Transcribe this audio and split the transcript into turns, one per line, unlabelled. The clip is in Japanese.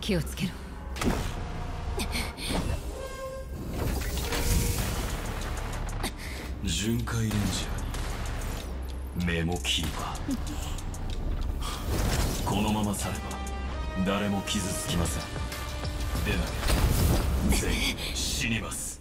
気をつけろ。
巡回レンジャーにメモキーパーこのまま去れば誰も傷つきません。でなければ全員死にます。